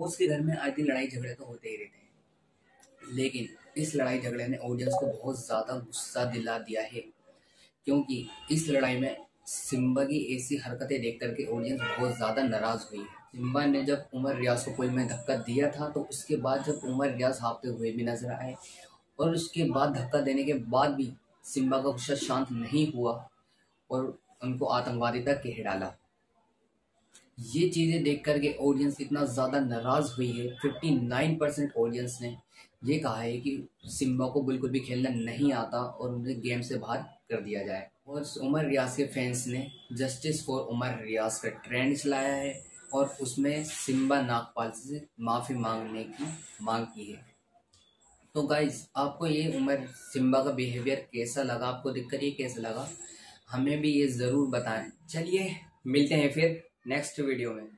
उसके घर में आए दिन लड़ाई झगड़े तो होते ही रहते हैं। लेकिन इस लड़ाई झगड़े ने ऑडियंस को बहुत ज़्यादा गुस्सा दिला दिया है, क्योंकि इस लड़ाई में सिम्बा की ऐसी हरकतें देख करके ऑडियंस बहुत ज़्यादा नाराज़ हुई है। सिम्बा ने जब उमर रियाज को पुल में धक्का दिया था तो उसके बाद जब उमर रियाज हाफते हुए भी नज़र आए, और उसके बाद धक्का देने के बाद भी सिम्बा का गुस्सा शांत नहीं हुआ, और उनको आतंकवादी तक कह डाला। ये चीज़ें देख करके ऑडियंस इतना ज़्यादा नाराज़ हुई है। 59 परसेंट ऑडियंस ने ये कहा है कि सिम्बा को बिल्कुल भी खेलना नहीं आता और उन्हें गेम से बाहर कर दिया जाए। और उमर रियाज के फैंस ने जस्टिस फॉर उमर रियाज का ट्रेंड चलाया है और उसमें सिम्बा नागपाल से माफ़ी मांगने की मांग की है। तो गाइज़ आपको ये उमर सिम्बा का बिहेवियर कैसा लगा? आपको दिक्कत ये कैसा लगा? हमें भी ये ज़रूर बताएँ। चलिए, मिलते हैं फिर। नेक्स्ट वीडियो में।